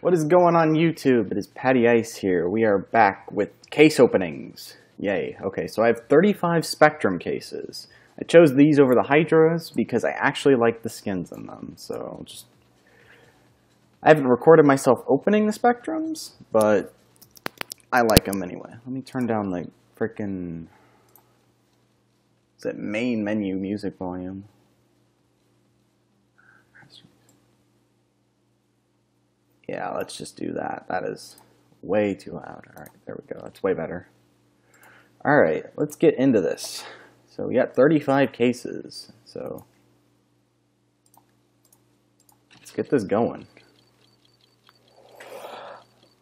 What is going on YouTube? It is Patty Ice here. We are back with case openings. Yay. Okay, so I have 35 Spectrum cases. I chose these over the Hydras because I actually like the skins in them. So just I haven't recorded myself opening the Spectrums, but I like them anyway. Let me turn down the freaking is it main menu music volume? Yeah, let's just do that. That is way too loud. All right, there we go. That's way better. All right, let's get into this. So we got 35 cases. So let's get this going.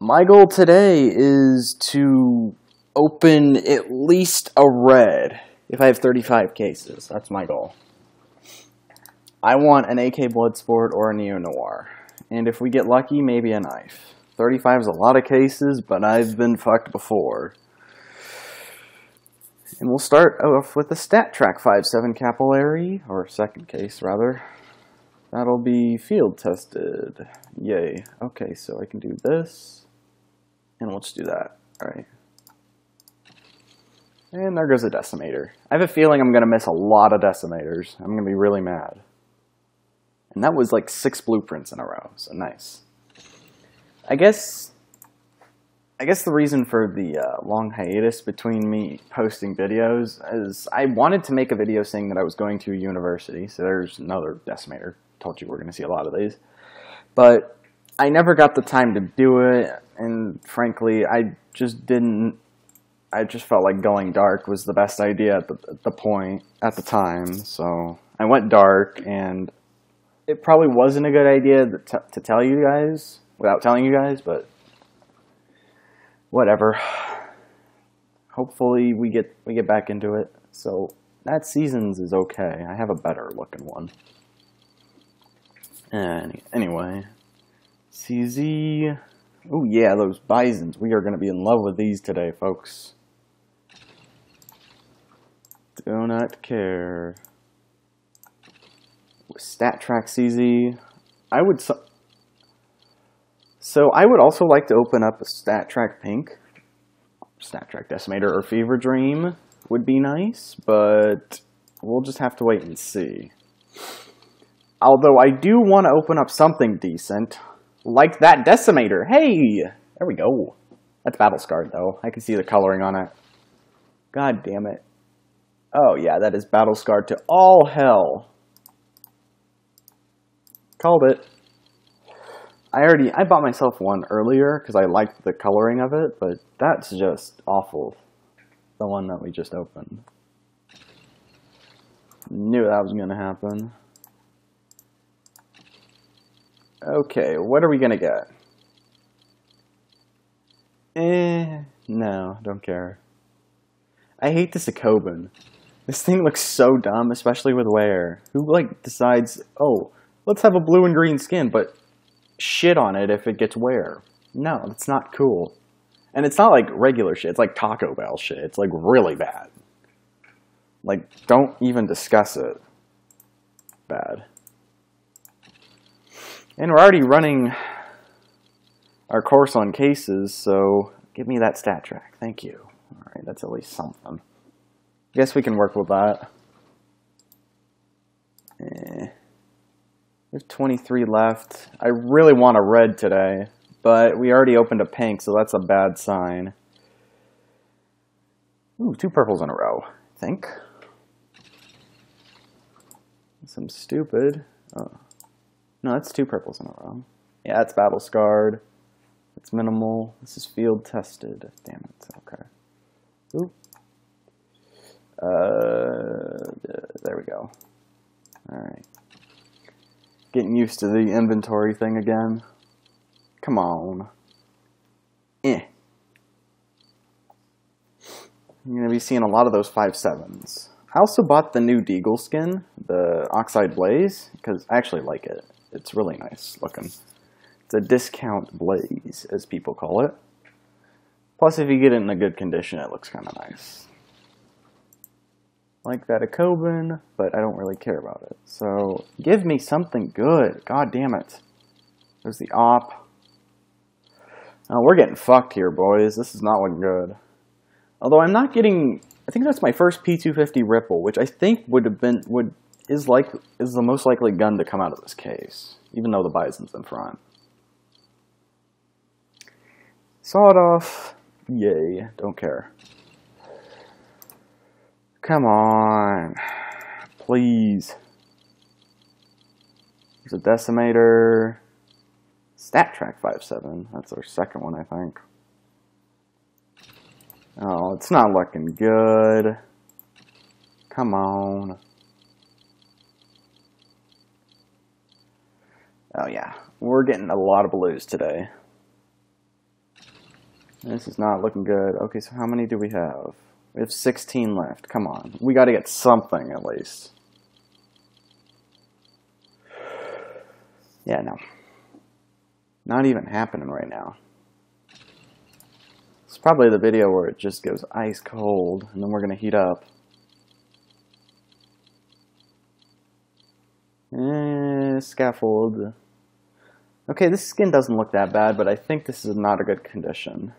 My goal today is to open at least a red if I have 35 cases. That's my goal. I want an AK Bloodsport or a Neo Noir and if we get lucky, maybe a knife. 35 is a lot of cases, but I've been fucked before. And we'll start off with the StatTrak 5-7 capillary, or second case rather. That'll be field tested. Yay. Okay, so I can do this, and just do that. Alright. And there goes a decimator. I have a feeling I'm going to miss a lot of decimators. I'm going to be really mad. And that was like six blueprints in a row, so nice. I guess I guess the reason for the uh, long hiatus between me posting videos is I wanted to make a video saying that I was going to university, so there's another decimator. Told you we're going to see a lot of these. But I never got the time to do it, and frankly, I just didn't. I just felt like going dark was the best idea at the, at the point, at the time, so I went dark, and it probably wasn't a good idea to, to tell you guys without telling you guys, but whatever. Hopefully we get we get back into it. So that seasons is okay. I have a better looking one. And anyway, CZ. Oh yeah, those Bizons. We are going to be in love with these today, folks. Do not care. StatTrak CZ. I would so, so I would also like to open up a StatTrak Pink, StatTrak Decimator or Fever Dream would be nice, but we'll just have to wait and see. Although I do want to open up something decent, like that Decimator. Hey, there we go. That's Battle Scarred though. I can see the coloring on it. God damn it. Oh yeah, that is Battle Scarred to all hell. Called it. I already, I bought myself one earlier because I liked the coloring of it, but that's just awful. The one that we just opened. Knew that was going to happen. Okay, what are we going to get? Eh, no, don't care. I hate this Akoben. This thing looks so dumb, especially with wear. Who, like, decides, oh, let's have a blue and green skin, but shit on it if it gets wear. No, that's not cool. And it's not like regular shit. It's like Taco Bell shit. It's like really bad. Like, don't even discuss it. Bad. And we're already running our course on cases, so give me that StatTrak. Thank you. Alright, that's at least something. Guess we can work with that. There's 23 left. I really want a red today, but we already opened a pink, so that's a bad sign. Ooh, two purples in a row, I think. Some stupid. Oh. No, that's two purples in a row. Yeah, that's battle scarred. It's minimal. This is field tested. Damn it. Okay. Ooh. Uh, there we go. All right. Getting used to the inventory thing again. Come on. Eh. You're going to be seeing a lot of those 5.7s. I also bought the new Deagle skin, the Oxide Blaze, because I actually like it. It's really nice looking. It's a discount blaze, as people call it. Plus, if you get it in a good condition, it looks kind of nice like that Akoben, but I don't really care about it. So give me something good. God damn it. There's the op. Oh, we're getting fucked here, boys. This is not looking good. Although I'm not getting, I think that's my first P250 Ripple, which I think would have been would is like is the most likely gun to come out of this case, even though the Bizon's in front. Sawed off. Yay! Don't care. Come on, please. There's a decimator. StatTrak 5.7. That's our second one, I think. Oh, it's not looking good. Come on. Oh yeah, we're getting a lot of blues today. This is not looking good. Okay, so how many do we have? We have 16 left. Come on. We got to get something at least. Yeah, no. Not even happening right now. It's probably the video where it just goes ice cold, and then we're going to heat up. Eh, scaffold. Okay, this skin doesn't look that bad, but I think this is not a good condition.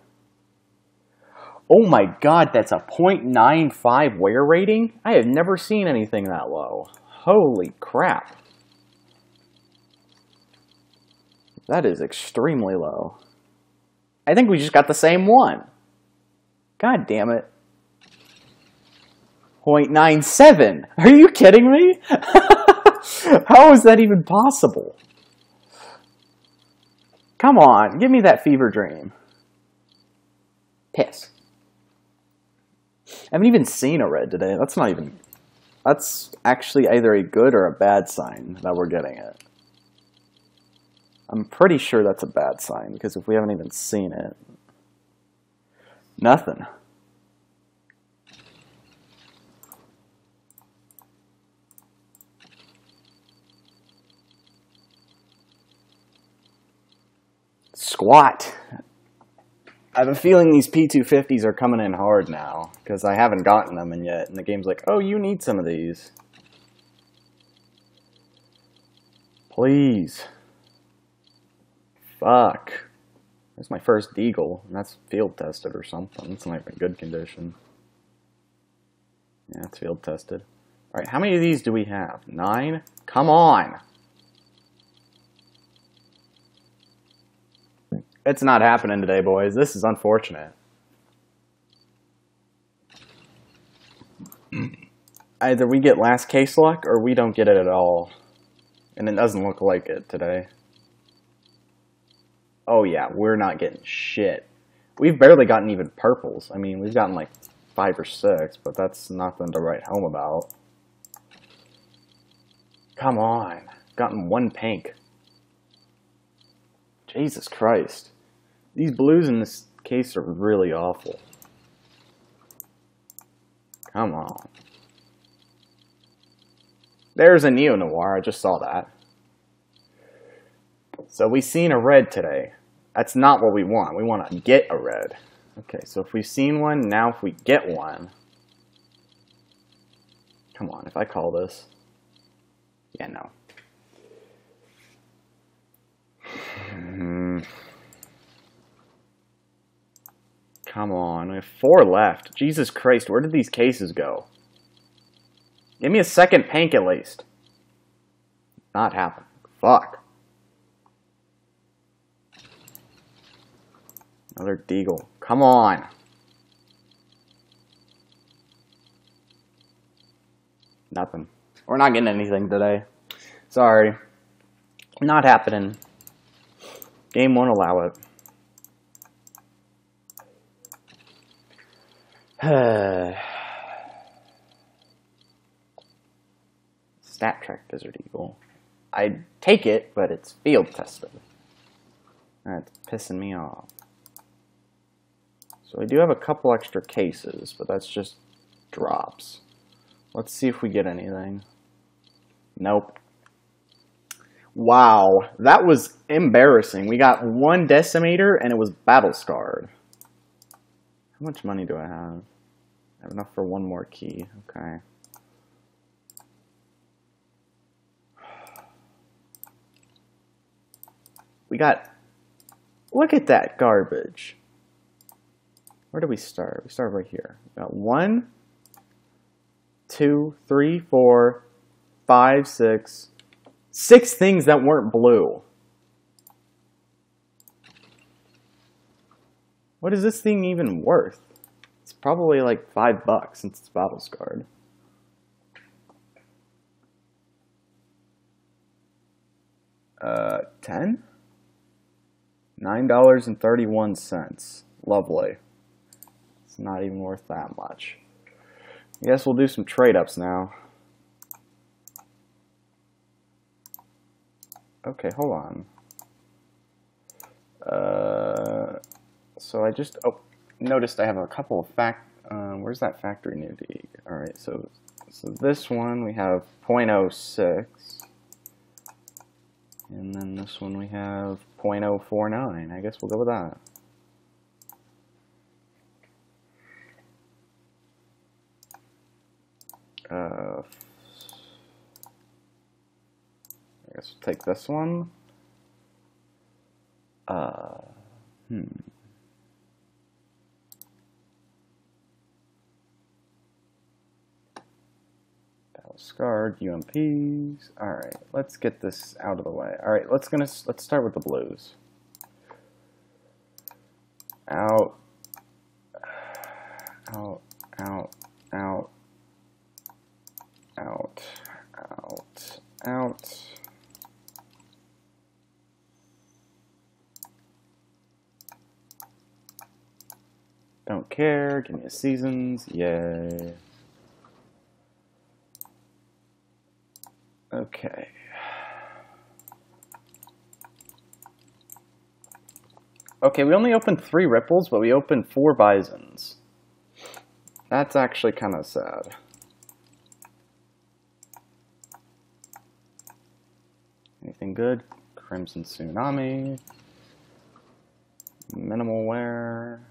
Oh my god, that's a 0.95 wear rating? I have never seen anything that low. Holy crap. That is extremely low. I think we just got the same one. God damn it. 0.97. Are you kidding me? How is that even possible? Come on, give me that fever dream. Piss. I haven't even seen a red today. That's not even... That's actually either a good or a bad sign that we're getting it. I'm pretty sure that's a bad sign, because if we haven't even seen it... Nothing. Squat. I have a feeling these P250s are coming in hard now, because I haven't gotten them in yet, and the game's like, oh, you need some of these. Please. Fuck. That's my first Deagle, and that's field tested or something. It's not even good condition. Yeah, it's field tested. Alright, how many of these do we have? Nine? Come on! It's not happening today, boys. This is unfortunate. Either we get last case luck, or we don't get it at all. And it doesn't look like it today. Oh yeah, we're not getting shit. We've barely gotten even purples. I mean, we've gotten like five or six, but that's nothing to write home about. Come on. Gotten one pink. Jesus Christ. These blues in this case are really awful. Come on. There's a Neo-Noir, I just saw that. So we've seen a red today. That's not what we want. We want to get a red. Okay, so if we've seen one, now if we get one... Come on, if I call this... Yeah, no. Come on, we have four left. Jesus Christ, where did these cases go? Give me a second pink at least. Not happening. Fuck. Another Deagle. Come on. Nothing. We're not getting anything today. Sorry. Not happening. Game won't allow it. StatTrak Desert Eagle. I'd take it, but it's field tested. That's pissing me off. So I do have a couple extra cases, but that's just drops. Let's see if we get anything. Nope. Wow, that was embarrassing. We got one decimator and it was battle scarred. How much money do I have? I have enough for one more key. Okay. We got Look at that garbage. Where do we start? We start right here. We got one, two, three, four, five, six, six things that weren't blue. What is this thing even worth? It's probably like five bucks since it's battle scarred. Uh, ten? Nine dollars and thirty-one cents. Lovely. It's not even worth that much. I guess we'll do some trade-ups now. Okay, hold on. Uh, so I just oh, noticed I have a couple of fact. Um, where's that factory nudie? All right, so so this one we have 0.06, and then this one we have 0.049. I guess we'll go with that. Uh, I guess we'll take this one. Uh, hmm. Scarred, UMPs. Alright, let's get this out of the way. Alright, let's gonna let's start with the blues. Out. Out, out, out, out, out, out. Don't care, give me a seasons, yay. Okay. Okay, we only opened three ripples, but we opened four Bizons. That's actually kind of sad. Anything good? Crimson Tsunami. Minimal wear.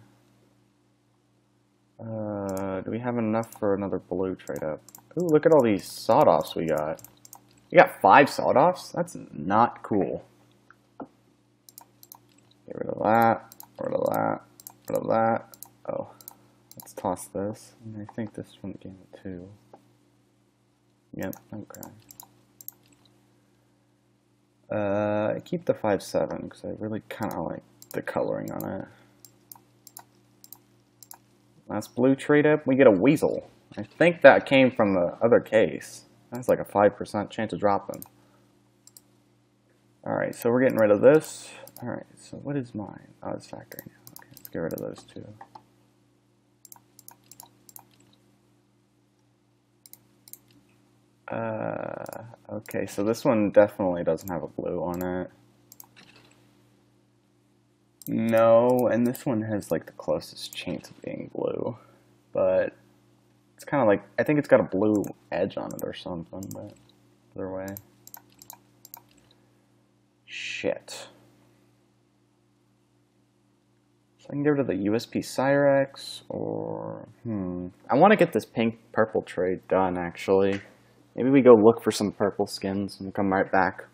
Uh, do we have enough for another blue trade up? Ooh, look at all these sawed-offs we got. We got five sawed-offs? That's not cool. Get rid of that, rid of that, rid of that. Oh, let's toss this. And I think this from the game too. Yep, okay. Uh, I keep the 5-7 because I really kind of like the coloring on it. Last blue trade up, we get a weasel. I think that came from the other case. That's like a 5% chance of dropping. Alright, so we're getting rid of this. Alright, so what is mine? Oh, it's factory now. Okay, let's get rid of those two. Uh, okay, so this one definitely doesn't have a blue on it. No, and this one has like the closest chance of being blue, but it's kind of like, I think it's got a blue edge on it or something, but either way. Shit. So I can get rid of the USP Cyrex, or, hmm. I want to get this pink-purple trade done, actually. Maybe we go look for some purple skins and come right back.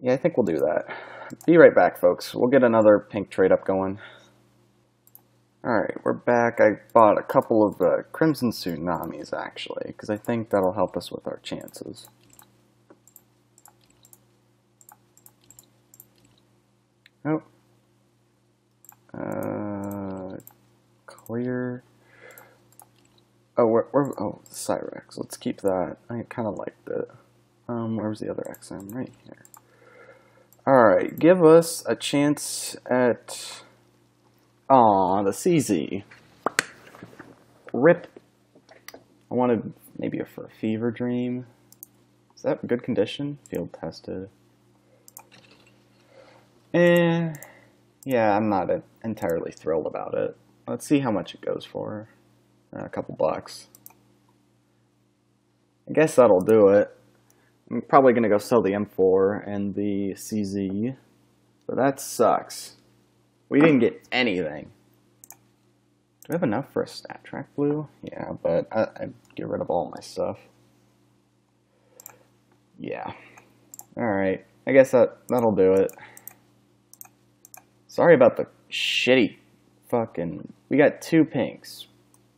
Yeah, I think we'll do that. Be right back, folks. We'll get another pink trade up going. Alright, we're back. I bought a couple of Crimson Tsunamis, actually, because I think that'll help us with our chances. Oh. Uh, clear. Oh, where, where, oh, Cyrex. Let's keep that. I kind of liked it. Um, where was the other XM? Right here. Alright, give us a chance at Aw, the CZ. Rip. I wanted maybe a, for a fever dream. Is that good condition? Field tested. Eh, yeah, I'm not entirely thrilled about it. Let's see how much it goes for. Uh, a couple bucks. I guess that'll do it. I'm probably going to go sell the M4 and the CZ. But that sucks. We didn't get anything. Do we have enough for a StatTrak blue? Yeah, but I, I'd get rid of all my stuff. Yeah. Alright. I guess that, that'll do it. Sorry about the shitty fucking... We got two pinks.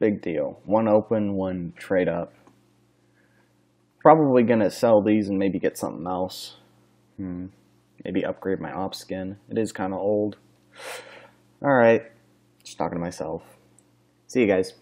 Big deal. One open, one trade up. Probably gonna sell these and maybe get something else. Hmm. Maybe upgrade my op skin. It is kind of old. Alright. Just talking to myself. See you guys.